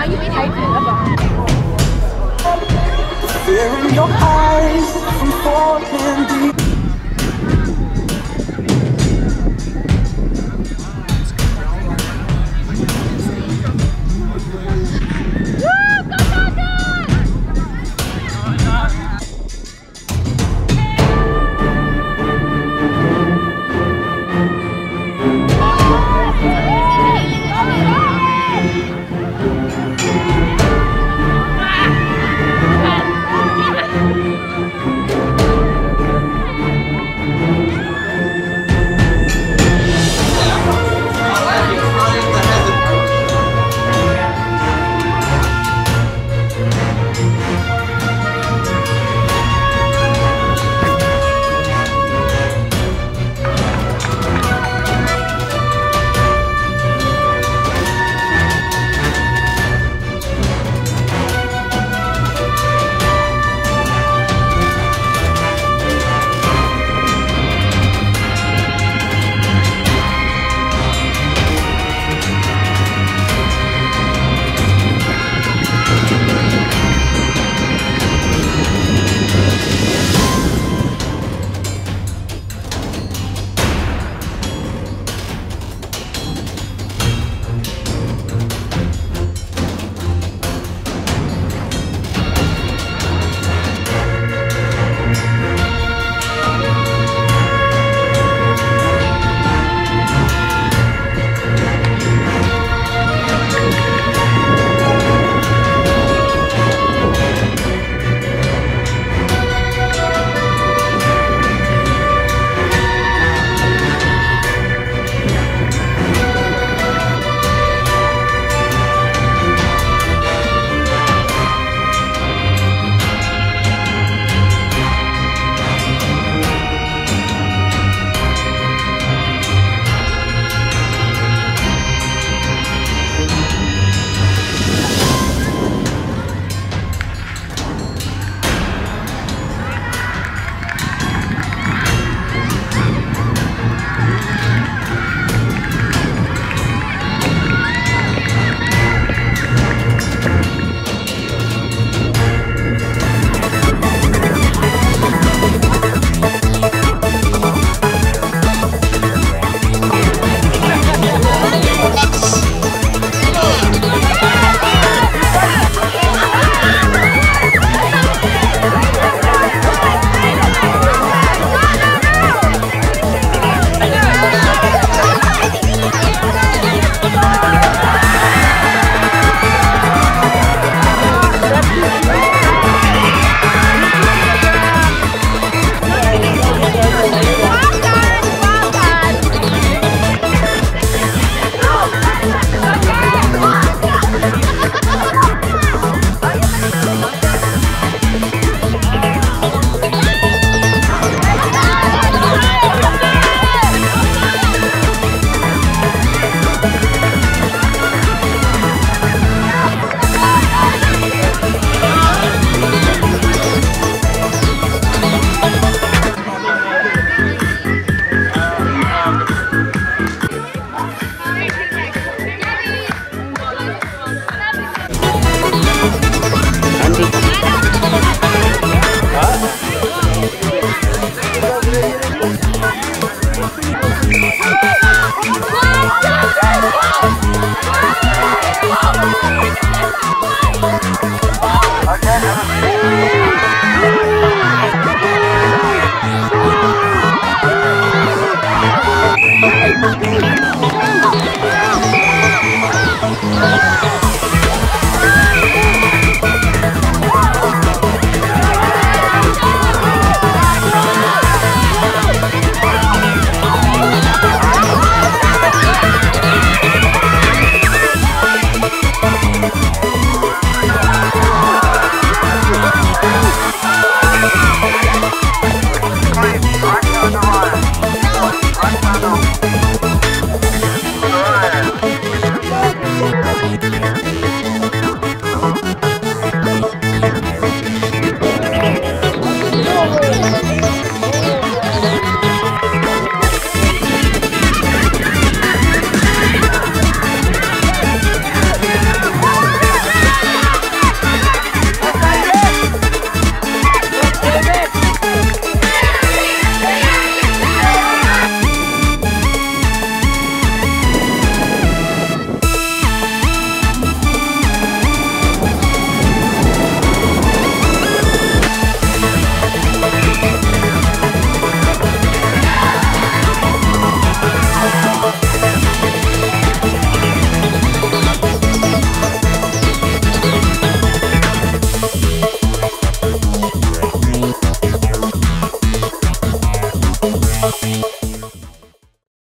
Fear in your eyes from falling deep.